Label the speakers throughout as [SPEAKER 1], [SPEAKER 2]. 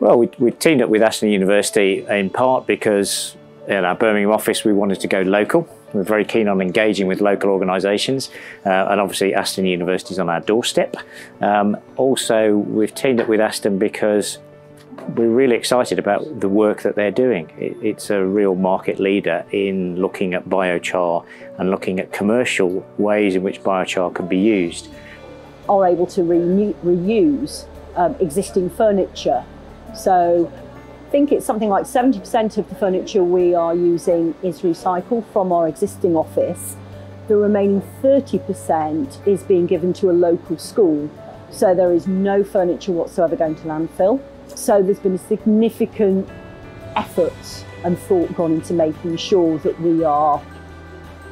[SPEAKER 1] Well, we, we teamed up with Aston University in part because in our Birmingham office we wanted to go local. We're very keen on engaging with local organisations, uh, and obviously Aston University is on our doorstep. Um, also, we've teamed up with Aston because we're really excited about the work that they're doing. It, it's a real market leader in looking at biochar and looking at commercial ways in which biochar can be used.
[SPEAKER 2] Are able to reuse um, existing furniture. So I think it's something like 70% of the furniture we are using is recycled from our existing office. The remaining 30% is being given to a local school. So there is no furniture whatsoever going to landfill. So there's been a significant effort and thought gone into making sure that we are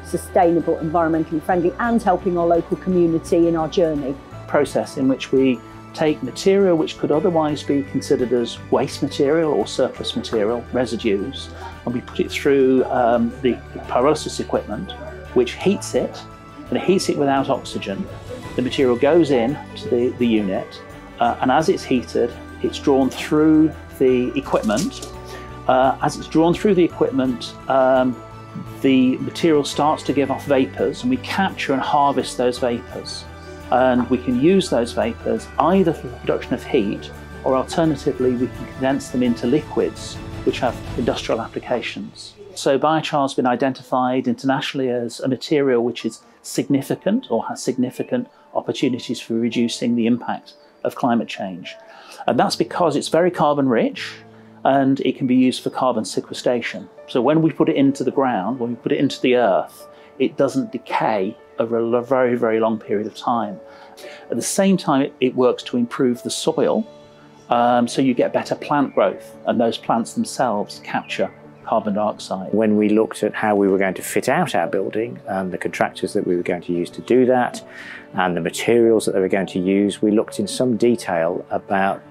[SPEAKER 2] sustainable, environmentally friendly and helping our local community in our journey.
[SPEAKER 3] Process in which we take material which could otherwise be considered as waste material or surplus material, residues, and we put it through um, the pyrolysis equipment, which heats it, and heats it without oxygen. The material goes in to the, the unit, uh, and as it's heated, it's drawn through the equipment. Uh, as it's drawn through the equipment, um, the material starts to give off vapours, and we capture and harvest those vapours and we can use those vapours either for the production of heat or alternatively we can condense them into liquids which have industrial applications. So biochar has been identified internationally as a material which is significant or has significant opportunities for reducing the impact of climate change. And that's because it's very carbon rich and it can be used for carbon sequestration. So when we put it into the ground, when we put it into the earth, it doesn't decay over a very, very long period of time. At the same time, it, it works to improve the soil, um, so you get better plant growth, and those plants themselves capture carbon dioxide.
[SPEAKER 1] When we looked at how we were going to fit out our building and the contractors that we were going to use to do that and the materials that they were going to use, we looked in some detail about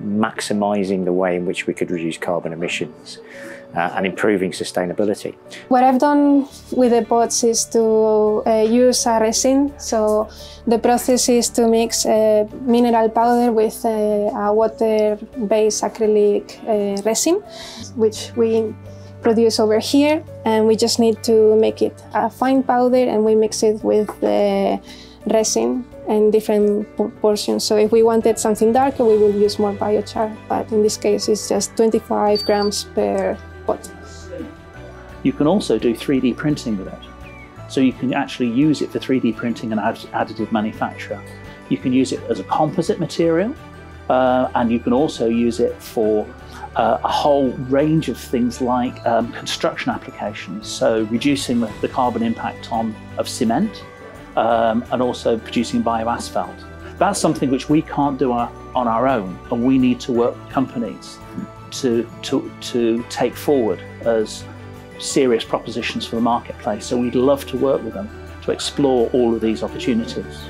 [SPEAKER 1] maximising the way in which we could reduce carbon emissions uh, and improving sustainability.
[SPEAKER 4] What I've done with the pots is to uh, use a resin. So the process is to mix a mineral powder with a, a water-based acrylic uh, resin, which we produce over here and we just need to make it a fine powder and we mix it with the resin in different portions. So if we wanted something darker, we will use more biochar, but in this case it's just 25 grams per pot.
[SPEAKER 3] You can also do 3D printing with it. So you can actually use it for 3D printing and additive manufacture. You can use it as a composite material, uh, and you can also use it for uh, a whole range of things like um, construction applications. So reducing the, the carbon impact on of cement, um, and also producing bioasphalt. That's something which we can't do our, on our own, and we need to work with companies to, to, to take forward as serious propositions for the marketplace. So we'd love to work with them to explore all of these opportunities.